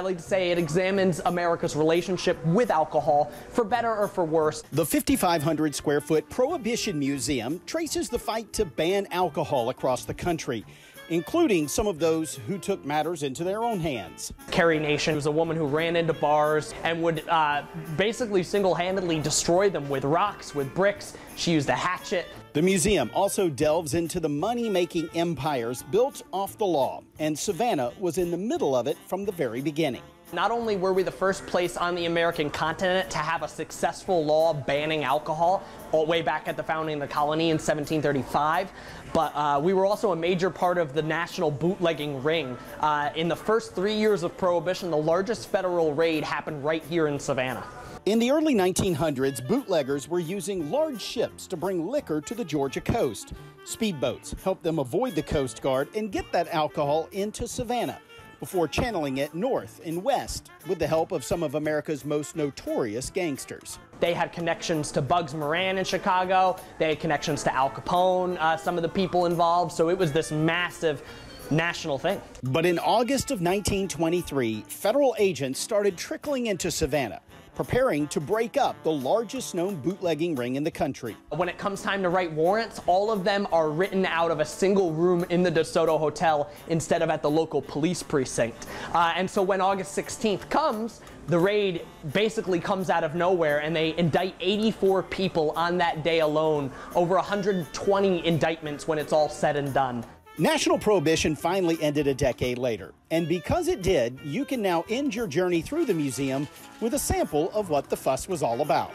like to say it examines America's relationship with alcohol, for better or for worse. The 5,500 square foot Prohibition Museum traces the fight to ban alcohol across the country including some of those who took matters into their own hands. Carrie Nation was a woman who ran into bars and would uh, basically single handedly destroy them with rocks, with bricks. She used a hatchet. The museum also delves into the money making empires built off the law, and Savannah was in the middle of it from the very beginning. Not only were we the first place on the American continent to have a successful law banning alcohol, all way back at the founding of the colony in 1735, but uh, we were also a major part of the national bootlegging ring. Uh, in the first three years of Prohibition, the largest federal raid happened right here in Savannah. In the early 1900s, bootleggers were using large ships to bring liquor to the Georgia coast. Speedboats helped them avoid the Coast Guard and get that alcohol into Savannah before channeling it north and west with the help of some of America's most notorious gangsters. They had connections to Bugs Moran in Chicago. They had connections to Al Capone, uh, some of the people involved. So it was this massive national thing. But in August of 1923, federal agents started trickling into Savannah preparing to break up the largest known bootlegging ring in the country. When it comes time to write warrants, all of them are written out of a single room in the DeSoto Hotel instead of at the local police precinct. Uh, and so when August 16th comes, the raid basically comes out of nowhere and they indict 84 people on that day alone, over 120 indictments when it's all said and done. National Prohibition finally ended a decade later, and because it did, you can now end your journey through the museum with a sample of what the fuss was all about.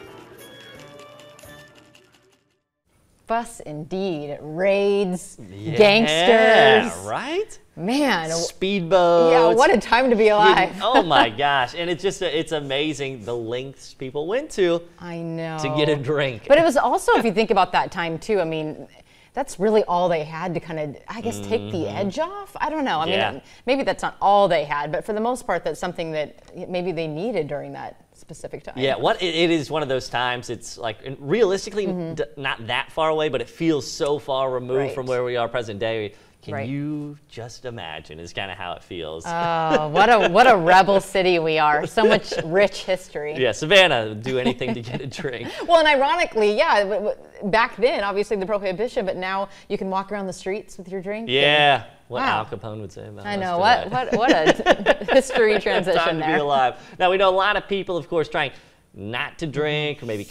Fuss indeed. Raids, gangsters. yeah, gangsters. right? Man. Speedboats. Yeah, what a time to be alive. oh my gosh. And it's just, it's amazing the lengths people went to. I know. To get a drink. But it was also, if you think about that time too, I mean, that's really all they had to kind of, I guess, take mm-hmm. the edge off. I don't know. I yeah. mean, maybe that's not all they had, but for the most part, that's something that maybe they needed during that specific time. Yeah, what it, it is one of those times. It's like realistically mm-hmm. d- not that far away, but it feels so far removed right. from where we are present day. Can right. you just imagine? Is kind of how it feels. Oh, what a what a rebel city we are! So much rich history. Yeah, Savannah, do anything to get a drink. well, and ironically, yeah, back then, obviously the prohibition, but now you can walk around the streets with your drink. Yeah, what wow. Al Capone would say about I know what what what a history transition time there. To be alive. Now we know a lot of people, of course, trying not to drink or maybe